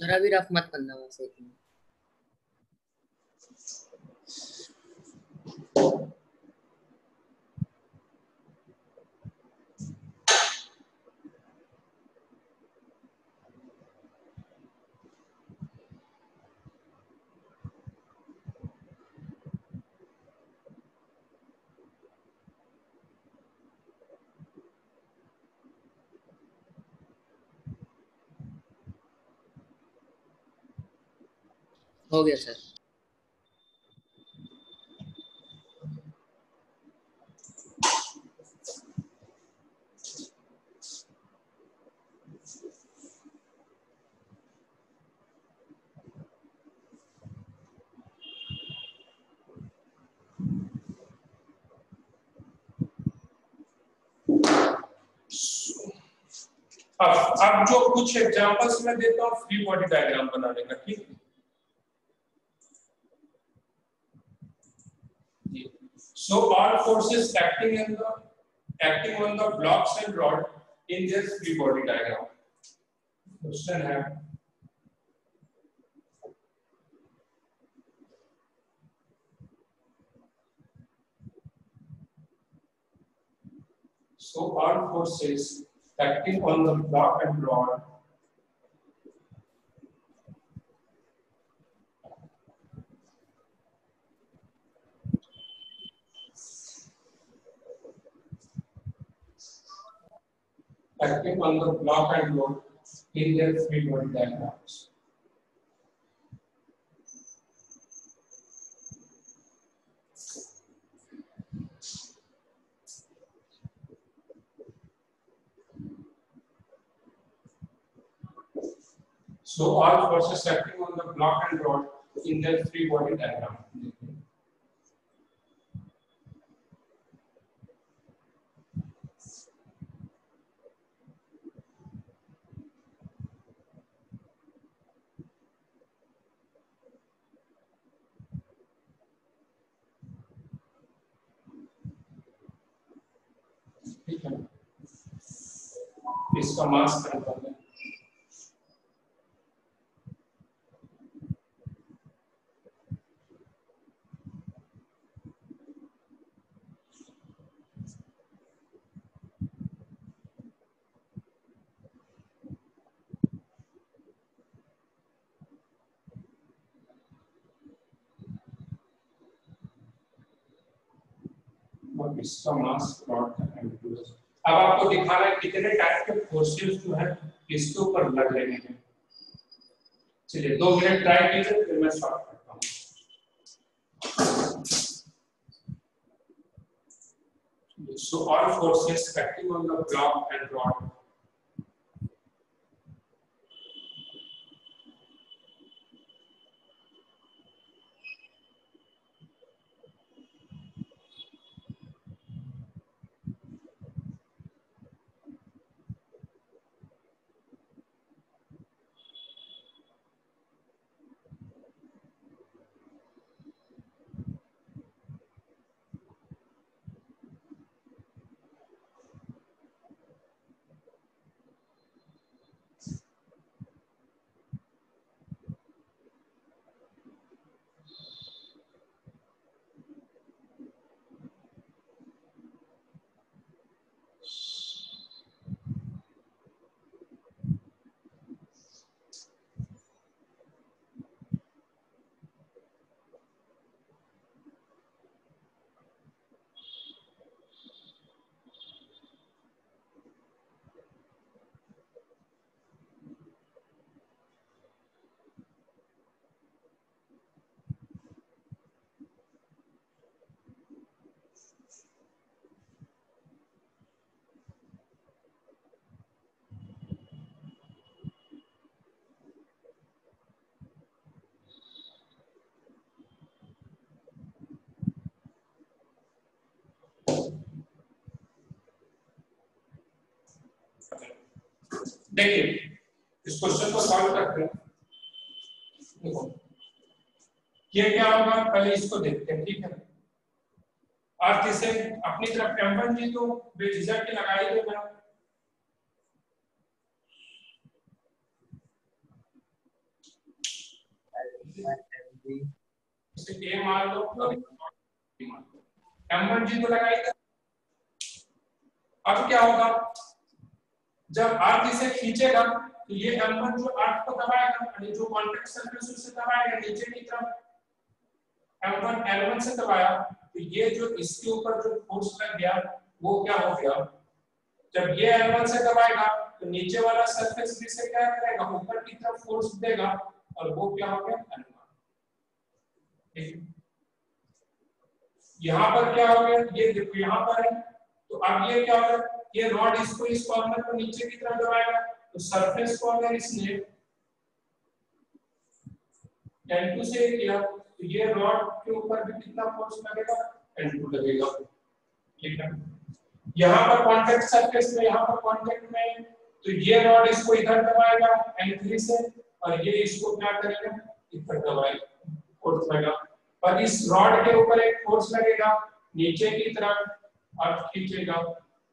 मेरा भी रफ मत करना वैसे। हो गया सर। अब अब जो कुछ एग्जांपल्स मैं देता हूँ फ्री बॉडी डायग्राम बनाने का, ठीक? है So all forces acting in the acting on the blocks and rod in their free body diagram. Question है So all forces acting on the block and rod acting on the block and load in their free body diagrams. So all forces acting on the block and rod in their free body diagram. ठीक है। इसका मास confirm है और इसका मास plot है अब आपको दिखाना है कितने टाइप के फोर्सेस जो है, इसके ऊपर लग रहे हैं। चलिए, दो मिनट ट्राई कीजिए, फिर मैं स्टार्ट करता हूँ। So all forces acting on the block and rod. देखिए, इस क्वेश्चन को सॉल्व करते हैं। देखो, ये क्या होगा? पहले इसको देखते हैं, ठीक है? अर्थ इसे अपनी तरफ़ टेम्पन जी तो बेझिझक के लगाई देगा इसे ए मान लो, और मान लो। m1 जी तो लगाएगा अब क्या होगा? जब आर्क इसे खींचेगा तो ये m1 जो आर्क को दबाएगा जो कांटेक्ट सरफेस उसे दबाएगा, नीचे की तरफ़ m1 l1 से दबाया तो ये जो इसके ऊपर जो फोर्स लग गया, वो क्या हो गया? जब ये l1 से दबाएगा तो नीचे वाला सरफेस भी से क्या करेगा? ऊपर की तरफ़ फोर्स देगा, और वो क्या हो गया? L1 यहाँ पर क्या हो गया? ये देखो, यहाँ पर है तो अब ये क्या हो गया? ये रॉड इसको इस कॉर्नर को नीचे की तरफ़ दबाएगा तो सरफेस को अगर इसने N2 से किया तो ये रॉड के ऊपर भी कितना फोर्स लगेगा? N2 लगेगा। ठीक है? यहाँ पर कांटेक्ट सरफेस में, यहाँ पर कांटेक्ट में तो ये रॉड इसको इधर दबाएगा N3 से, और ये इसको क्या करेगा? इधर दबाएगा फोर्स लगेगा और इस रॉड के ऊपर एक फोर्स लगेगा, नीचे की तरफ़ और खींचेगा।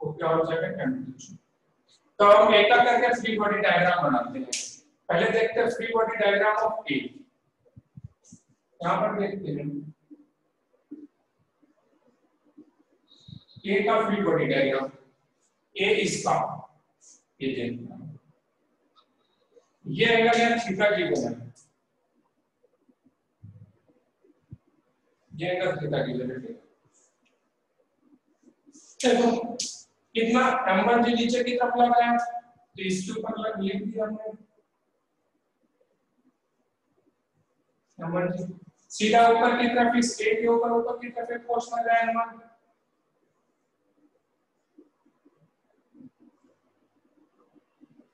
वो क्या हो जाएगा टेम्परेचर तो हम एक एक करके फ्री बॉडी डायग्राम बनाते हैं। पहले देखते हैं free body diagram of A यहाँ पर देखते हैं। ए का फ्री बॉडी डायग्राम ए इसका ये देखना ये एंगल है थीटा की बना है। ये एंगल थीटा की बना है। देखो कितना m1 जो नीचे की तरफ़ लग रहा है? तो इसके ऊपर लग लिख दिया हमने m1 सीधा ऊपर की तरफ़, इस a के ऊपर ऊपर की तरफ़ एक फोर्स लग रहा है m1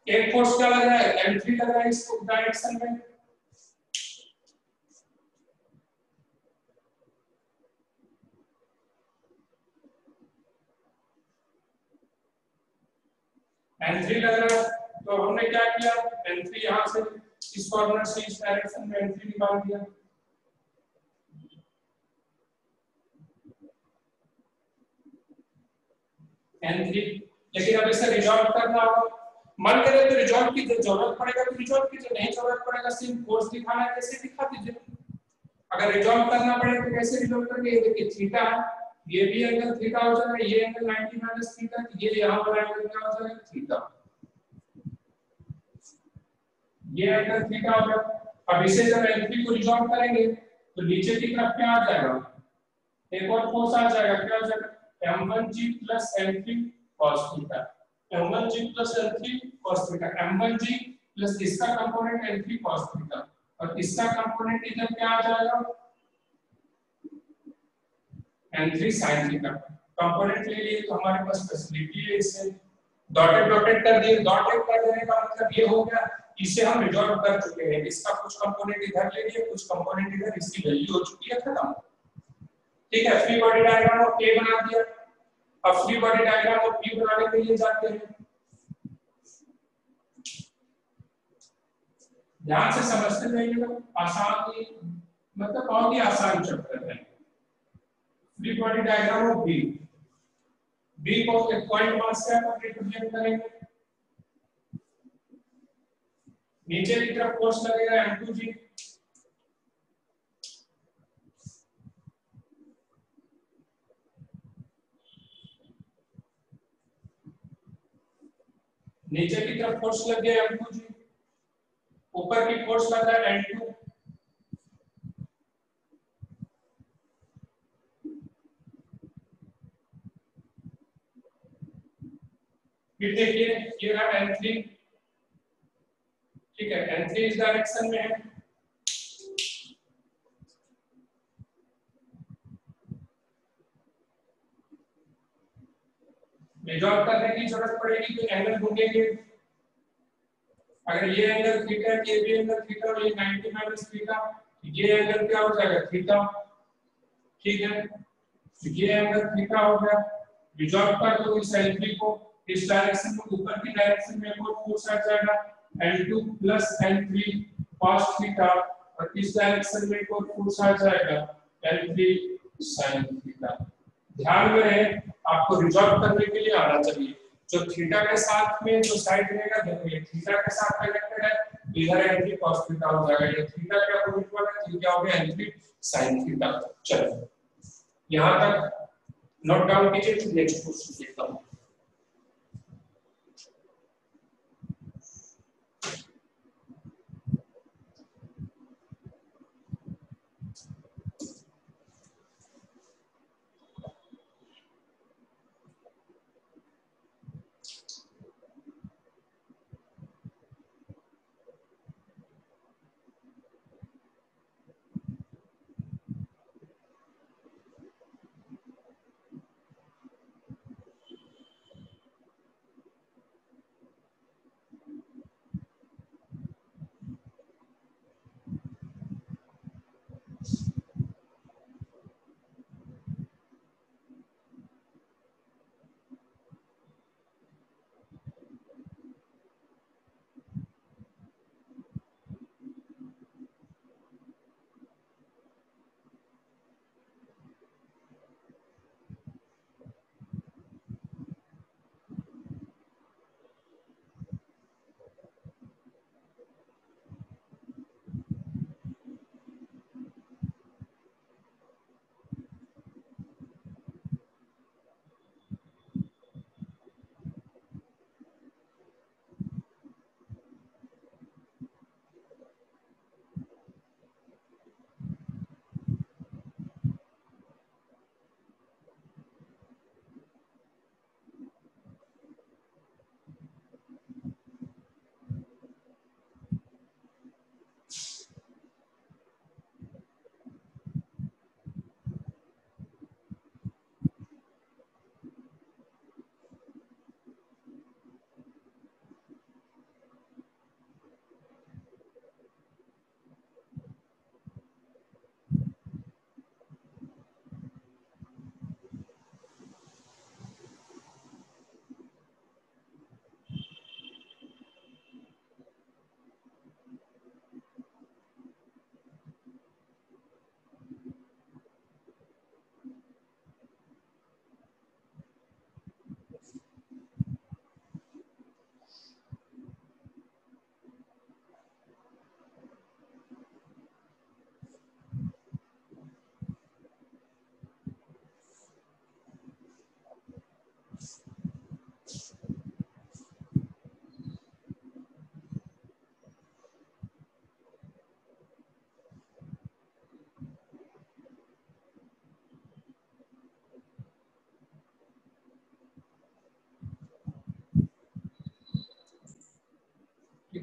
एक फोर्स क्या लग रहा है m3 लग रहा है इस डायरेक्शन में। N3 लग रहा है तो हमने क्या किया? N3 यहाँ से, इस कॉर्नर से, इस डायरेक्शन में n3 निकाल दिया। N3 लेकिन अब इसे रिजॉल्व करना होगा। मन करे तो रिजॉल्व की जो ज़रूरत पड़ेगा तो रिजॉल्व कीजिए नहीं ज़रूरत पड़ेगा। सिर्फ़ फोर्स दिखाना है, कैसे दिखा दीजिए। अगर रिजॉल्व करना पड़े तो कैसे रिजॉल्व करके ये देखिए थीटा है। ये भी एंगल थीटा हो जाएगा, ये एंगल 90 माइनस थीटा ये यहाँ पर एंगल क्या हो जाएगा? थीटा ये एंगल थीटा हो जाएगा अब इसे जब L3 को रिजॉल्व करेंगे तो नीचे की तरफ़ क्या आ जाएगा? एक और फोर्स आ जाएगा, क्या हो जाएगा? M1g l3 cos theta m1g l3 cos theta m1g इसका कंपोनेंट l3 cos थीटा और इसका कंपोनेंट इधर क्या आ जाएगा? N3 sin थीटा कंपोनेंट ले लिए तो हमारे पास फैसिलिटी है इसे डॉटेड डॉटेड कर दिए डॉटेड कर देने का मतलब ये हो गया, इसे हम रिजॉल्व कर चुके हैं। इसका कुछ कंपोनेंट इधर ले लिए, कुछ कंपोनेंट इधर, इसकी वैल्यू हो चुकी है, खत्म। ठीक है फ्री बॉडी डायग्राम ऑफ़ के बना दिया। अब free body diagram of P बनाने के लिए जाते हैं। ध्यान से समझते रहिएगा आसान मतलब बहुत ही आसान chapter free body diagram of B B को एक पॉइंट मास से आप रिप्रेजेंट करेंगे नीचे की तरफ़ फोर्स लगेगा m2g नीचे की तरफ़ फोर्स लग गया m2g ऊपर की फोर्स लग रहा है n2 फिर देखिए ये रहा n3 ठीक है n3 इस डायरेक्शन में है। रिजॉल्व करने की ज़रूरत पड़ेगी तो एंगल ढूंढेंगे। अगर ये एंगल थीटा ये भी एंगल थीटा और ये 90 माइनस थीटा ये एंगल क्या हो जाएगा? थीटा ठीक है? तो ये एंगल थीटा हो गया। रिजॉल्व कर दो इस एल को। इस डायरेक्शन में ऊपर की डायरेक्शन में कोई फोर्स आ जाएगा। L2 plus L3 cos theta और इस डायरेक्शन में कोई फोर्स आ जाएगा। L3 sin थीटा ध्यान में रहे, आपको रिजॉल्व करने के लिए आना चाहिए। जो थीटा के साथ में जो साइड रहेगा, देखो ये थीटा के साथ कनेक्टेड है। इधर L3 cos थीटा हो जाएगा। ये थीटा के अपोजिट वाला क्या हो गया? एन साइन थीटा चलो। यहाँ तक। नोट डाउन कीजिए नेक्स्ट क्वेश्चन देखता हूँ।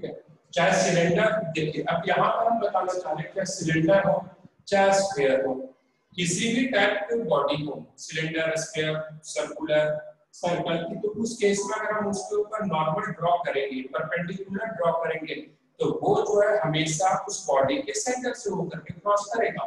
ठीक है। चाहे सिलेंडर देखिए अब यहाँ पर हम बताना चाह रहे हैं चाहे सिलेंडर हो, चाहे स्फीयर हो, किसी भी टाइप की बॉडी हो सिलेंडर स्फीयर सर्कुलर सर्कल की तो उस केस में अगर हम उसके ऊपर नॉर्मल ड्रॉ करेंगे परपेंडिकुलर ड्रॉ करेंगे तो वो जो है हमेशा उस बॉडी के सेंटर से होकर के क्रॉस करेगा।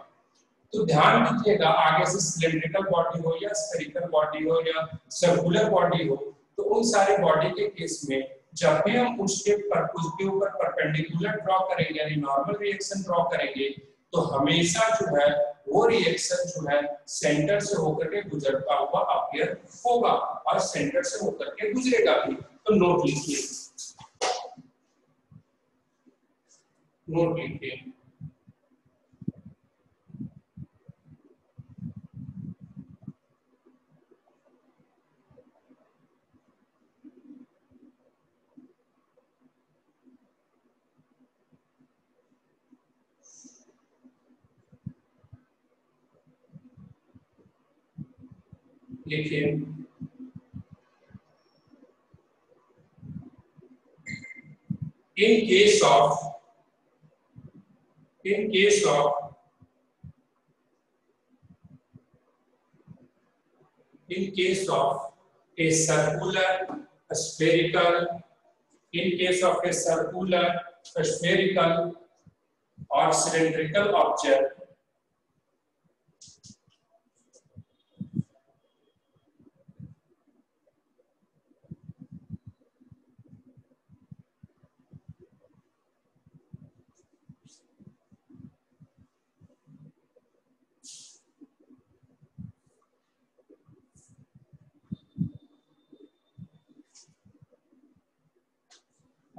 तो ध्यान दीजिएगा, आगे से सिलेंड्रिकल बॉडी हो या स्फेरिकल बॉडी हो या सर्कुलर बॉडी हो तो उन सारे बॉडी के केस में जब भी हम उसके पर, उसके ऊपर परपेंडिकुलर ड्रॉ करेंगे, यानी नॉर्मल रिएक्शन ड्रॉ करेंगे तो हमेशा जो है, वो रिएक्शन जो है सेंटर से होकर के गुजरता हुआ अपीयर होगा और सेंटर से होकर के गुजरेगा भी। तो नोट लिखिए। नोट लिखिए। देखिए। In case of in case of in case of a circular spherical in case of a circular spherical और cylindrical object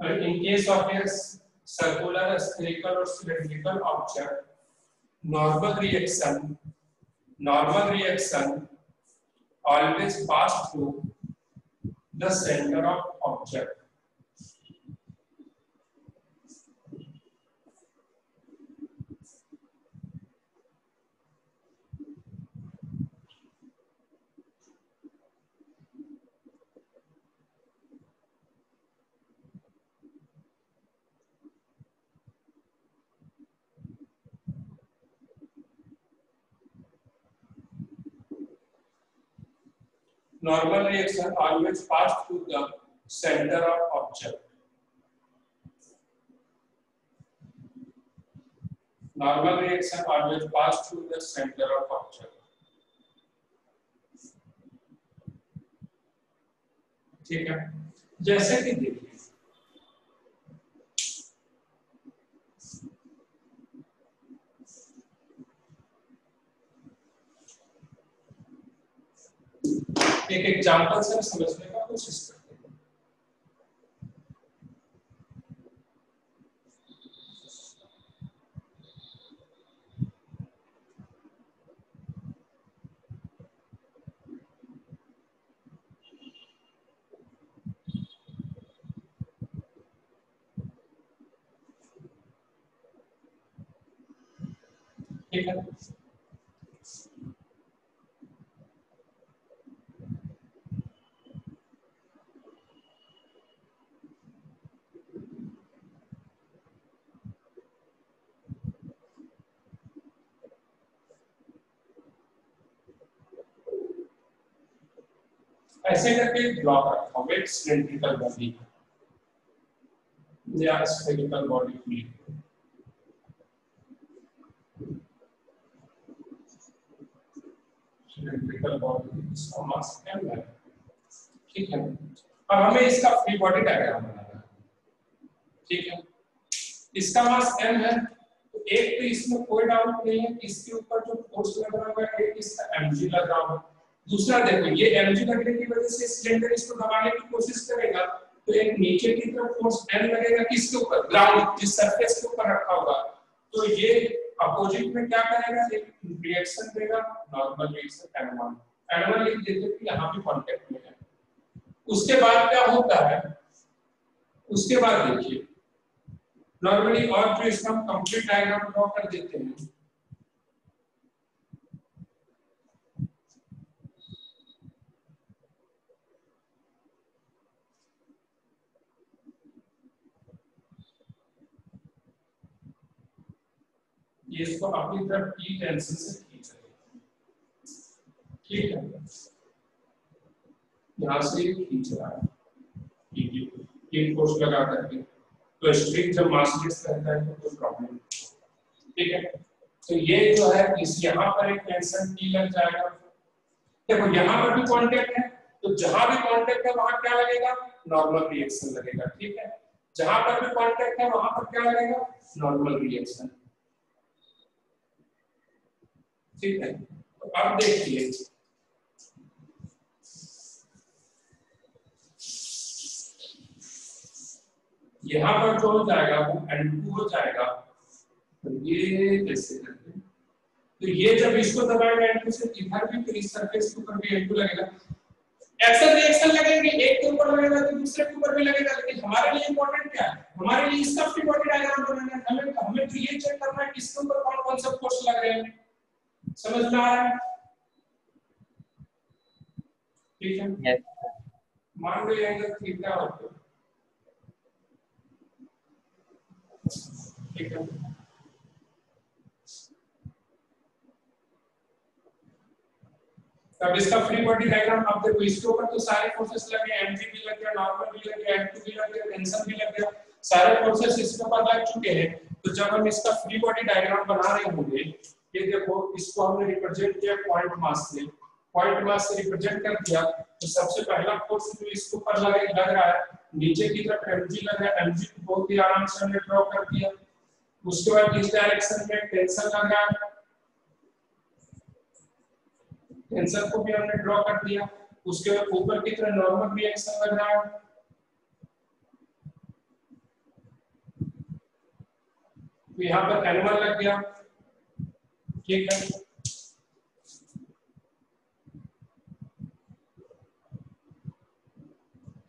in case of a circular, spherical or cylindrical object, normal reaction normal reaction always pass through the center of object normal reaction always pass through the center of object. Normal reaction always pass through the center of object. ठीक है जैसे कि देखिए एक example से समझने का कोशिश करते हैं। ठीक है। करके ब्लॉक रखा हुआ एक सिलेंड्रिकल बॉडी या स्फेरिकल बॉडी खुली सिलेंड्रिकल बॉडी इसका मास m है? ठीक है। अब हमें इसका फ्री बॉडी डायग्राम बनाना है। ठीक है। इसका मास m है तो एक तो इसमें कोई डाउट नहीं है इसके ऊपर जो फोर्स लग रहा है, एक इसका mg लग रहा होगा दूसरा देखो, ये एनर्जी लगने की वजह से सिलेंडर इसको दबाने की कोशिश करेगा तो एक नीचे की तरफ़ फोर्स एन लगेगा किसके ऊपर? ग्राउंड जिस सरफेस के ऊपर रखा होगा। तो ये अपोजिट में क्या करेगा? एक रिएक्शन देगा नॉर्मल रिएक्शन एन1 एन1 लिख देते कि यहाँ पे कांटेक्ट में है। उसके बाद क्या होता है? उसके बाद देखिए नॉर्मली और जो इसका कंप्लीट डायग्राम ड्रॉ कर देते हैं। ये इसको अपनी तरफ़ टी टेंशन से खींच। रहे ठीक है? यहाँ से खींच रहा है। फोर्स लगा करके। तो स्ट्रिंग जब रहता है तो प्रॉब्लम ठीक है? तो ये जो है, इस यहाँ पर एक टेंशन टी लग जाएगा। देखो, यहाँ पर भी कांटेक्ट है तो जहाँ भी कांटेक्ट है, वहाँ क्या लगेगा? नॉर्मल रिएक्शन लगेगा। ठीक है? जहाँ पर भी कांटेक्ट है, वहाँ पर क्या लगेगा? नॉर्मल रिएक्शन ठीक है। तो अब देखिए। यहाँ पर जो हो जाएगा? वो N2 हो जाएगा। तो ये कैसे करते तो ये जब इसको दबाएगा N2 से, इधर भी तो इस सरफेस के ऊपर भी N2 लगेगा। एक्शन रिएक्शन लगेंगे। एक के ऊपर लगेगा तो दूसरे के ऊपर भी लगेगा। लेकिन हमारे लिए इंपॉर्टेंट क्या है? हमारे लिए इसका फ्री बॉडी डायग्राम बनाना है। हमें हमें तो ये चेक करना है किसके ऊपर कौन कौन सा फोर्स लग रहे हैं। समझ में आ रहा है? ठीक है। मान लो एंगल थीटा हो तो ठीक है। तब इसका फ्री बॉडी डायग्राम आप देखो इसके ऊपर तो सारे फोर्सेस लगे एमजी भी लग गया नॉर्मल भी लग गया एम2 भी लग गया टेंशन भी लग गया। सारे फोर्सेस इसके ऊपर लग चुके हैं। तो जब हम इसका फ्री बॉडी डायग्राम बना रहे होंगे ये देखो, इसको हमने रिप्रेजेंट किया पॉइंट मास से। पॉइंट मास से रिप्रेजेंट कर दिया तो सबसे पहला फोर्स जो इसके ऊपर लग लग रहा है, नीचे की तरफ़ एमजी लग रहा है। एमजी को बहुत ही आराम से हमने ड्रॉ कर दिया। उसके बाद इस डायरेक्शन में टेंशन लग रहा है। टेंशन को भी हमने ड्रॉ कर दिया। उसके बाद ऊपर की तरफ़ नॉर्मल रिएक्शन लग रहा है। तो यहाँ पर एनिमल लग गया। ठीक है?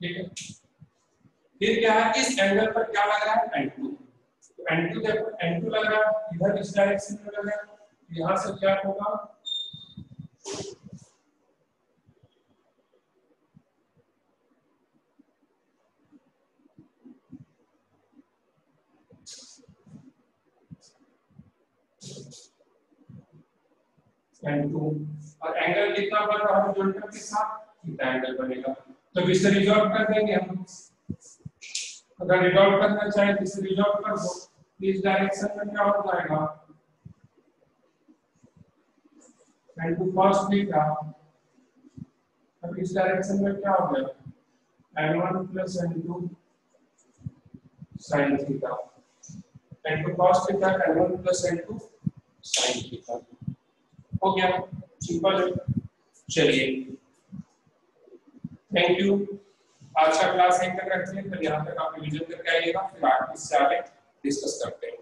ठीक है फिर क्या है? इस एंगल पर क्या लग रहा है? एन टू एन टू देखो एन टू लग रहा है। इधर इस डायरेक्शन में लग रहा है। यहाँ से क्या होगा? एन टू और एंगल कितना बन रहा है हॉरिजॉन्टल के साथ थीटा एंगल बनेगा तो इसे रिजॉल्व कर देंगे हम? अगर रिजॉल्व करना चाहे तो इसे रिजॉल्व कर दो। इस डायरेक्शन में क्या हो जाएगा? एन टू cos थीटा अब इस डायरेक्शन में क्या हो गया? N one plus N two sine theta N two cos theta N one plus N two sine theta हो गया। सिंपल चलिए। थैंक यू आज का क्लास यहीं तक रखते हैं। फिर यहाँ तक आप रिविजन करके आइएगा। फिर आगे इससे आगे डिस्कस करते हैं।